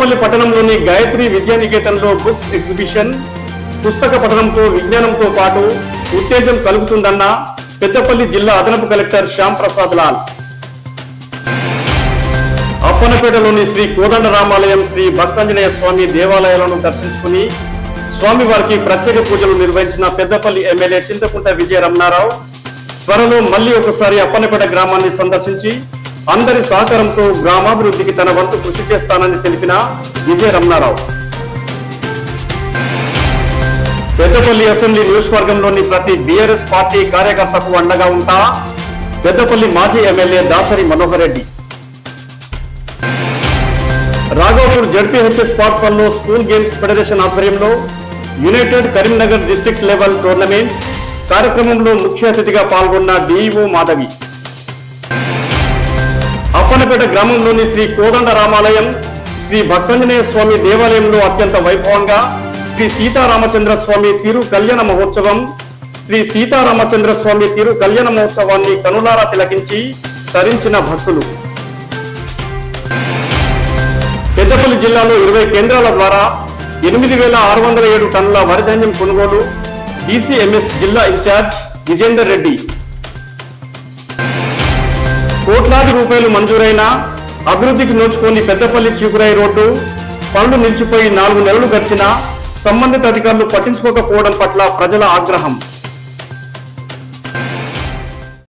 పెద్దపల్లి పట్టణంలోని Gayatri విద్యానికేతన్లో books exhibition పుస్తక పఠనంతో విజ్ఞానంతో పాటు ఉత్తేజం కలుగుతుందన్న పెద్దపల్లి జిల్లా అదనపు కలెక్టర్ శ్యామ్ ప్రసాద్ లాల్. అప్పనపేటలోని శ్రీ కోదండ రామాలయం శ్రీ భక్తాంజనేయ స్వామి దేవాలయాలను దర్శించుకుని స్వామివారికి ప్రత్యేక పూజలు నిర్వహించిన పెద్దపల్లి ఎమ్మెల్యే చింతకుంట విజయ రమణారావు త్వరలో మళ్ళీ ఒకసారి అప్పనపేట గ్రామాన్ని సందర్శించి అందరి సహకారంతో గ్రామాభివృద్ధికి తన వంతు కృషి చేస్తానని తెలిపిన విజయ రమణారావు. పెద్దపల్లి అసెంబ్లీ నియోజకవర్గంలోని ప్రతి బీఆర్ఎస్ పార్టీ కార్యకర్తకు అండగా ఉంటా పెద్దపల్లి మాజీ ఎమ్మెల్యే దాసరి మనోహర్ రెడ్డి. రాఘవపూర్ జడ్పీహెచ్ఎస్ పాఠశాలలో స్కూల్ గేమ్స్ ఫెడరేషన్ ఆధ్వర్యంలో united Karimnagar district level tournament కార్యక్రమంలో ముఖ్య అతిథిగా పాల్గొన్న డిఈఓ మాధవి. అప్పనపేట గ్రామంలోని శ్రీ కోదండ రామాలయం శ్రీ భక్తంజనేయ స్వామి దేవాలయంలో అత్యంత వైభవంగా శ్రీ సీతారామచంద్ర స్వామి తిరు కళ్యాణ మహోత్సవం శ్రీ సీతారామచంద్ర స్వామి తిరు కళ్యాణ మహోత్సవాన్ని కనులారా తిలకించి తరించిన భక్తులు. పెద్దపల్లి జిల్లాలో ఇరవై కేంద్రాల ద్వారా ఎనిమిది వేల ఆరు వందల ఏడు టన్నుల వరిధాన్యం కొనుగోలు డీసీఎంఎస్ జిల్లా ఇన్ఛార్జ్ విజేందర్ రెడ్డి. కోట్లాది రూపాయలు మంజూరైన అభివృద్ధికి నోచుకొని పెద్దపల్లి చీపురాయి రోడ్డు పనులు నిలిచిపోయి నాలుగు నెలలు గడిచినా సంబంధిత అధికారులు పట్టించుకోకపోవడం పట్ల ప్రజల ఆగ్రహం.